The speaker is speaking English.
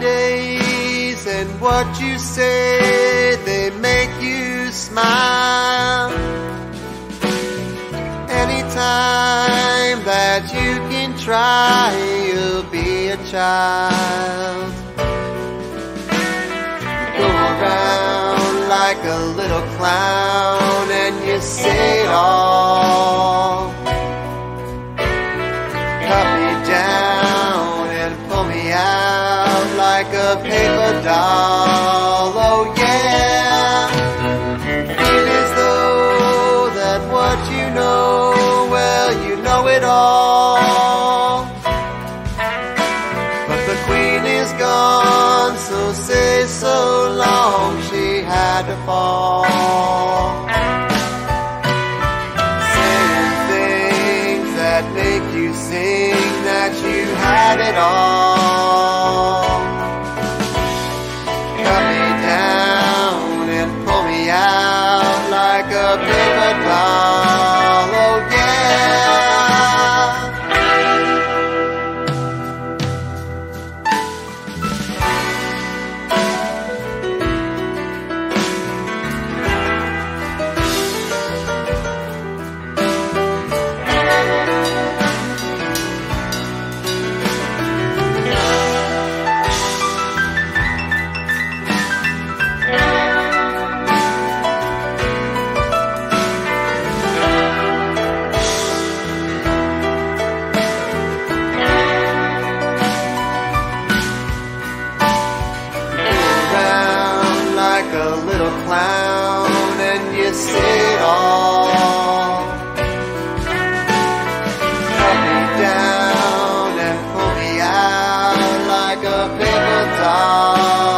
days and what you say, they make you smile. Anytime that you can try, you'll be a child. Go around like a little clown and you say it all. Paper doll. Oh yeah. Feel as though that what you know, well, you know it all. But the queen is gone, so say so long, she had to fall. Saying things that make you sing that you had it all. little clown and you say it all. Cut me down and pull me out like a paper doll.